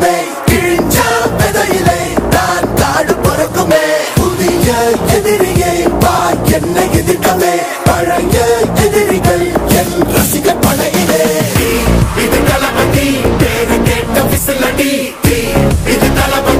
பிறக்குமே. கிழிஞ்ச விதையிலே நான் காடு பொறுக்குமே. புதிய எதிரியை வா என்னை எதிர்க்கமே. பழங்க